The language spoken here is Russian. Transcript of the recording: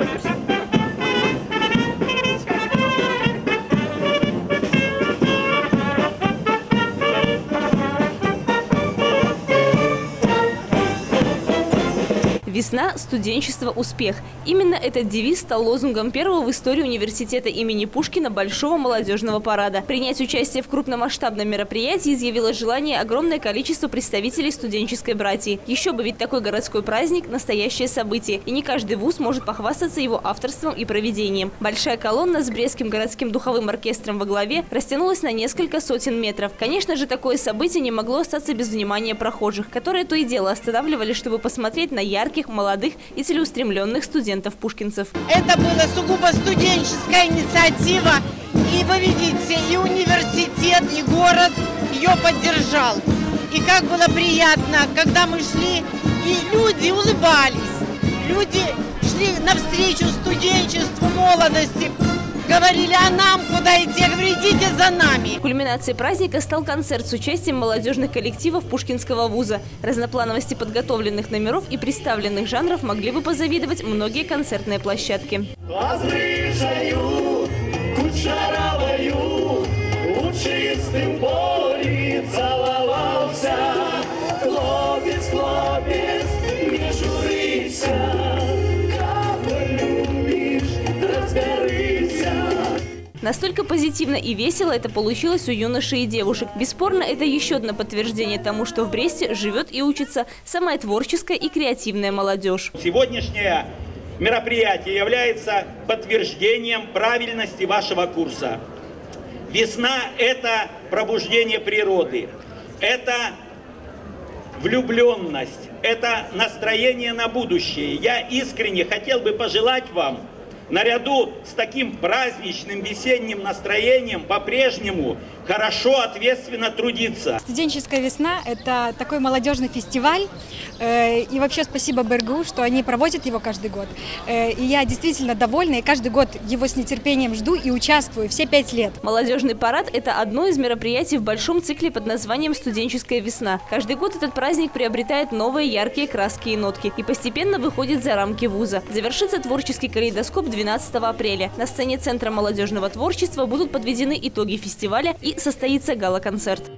Thank you. Весна, студенчество, успех. Именно этот девиз стал лозунгом первого в истории университета имени Пушкина Большого молодежного парада. Принять участие в крупномасштабном мероприятии изъявило желание огромное количество представителей студенческой братьи. Еще бы, ведь такой городской праздник – настоящее событие, и не каждый вуз может похвастаться его авторством и проведением. Большая колонна с Брестским городским духовым оркестром во главе растянулась на несколько сотен метров. Конечно же, такое событие не могло остаться без внимания прохожих, которые то и дело останавливали, чтобы посмотреть на ярких, молодых и целеустремленных студентов-пушкинцев. Это была сугубо студенческая инициатива. И вы видите, и университет, и город ее поддержал. И как было приятно, когда мы шли, и люди улыбались. Люди шли навстречу студенчеству, молодости, говорили, а нам куда идти? Я говорю, идите за нами. Кульминацией праздника стал концерт с участием молодежных коллективов Пушкинского вуза. Разноплановости подготовленных номеров и представленных жанров могли бы позавидовать многие концертные площадки. Хлопец, хлопец, не журися. Настолько позитивно и весело это получилось у юношей и девушек. Бесспорно, это еще одно подтверждение тому, что в Бресте живет и учится самая творческая и креативная молодежь. Сегодняшнее мероприятие является подтверждением правильности вашего курса. Весна – это пробуждение природы, это влюбленность, это настроение на будущее. Я искренне хотел бы пожелать вам – наряду с таким праздничным весенним настроением по-прежнему хорошо, ответственно трудиться. Студенческая весна – это такой молодежный фестиваль. Э, и вообще спасибо БРГУ, что они проводят его каждый год. Э, и я действительно довольна, и каждый год его с нетерпением жду и участвую все пять лет. Молодежный парад – это одно из мероприятий в большом цикле под названием «Студенческая весна». Каждый год этот праздник приобретает новые яркие краски и нотки и постепенно выходит за рамки вуза. Завершится творческий калейдоскоп 12 апреля. На сцене Центра молодежного творчества будут подведены итоги фестиваля и состоится гала-концерт.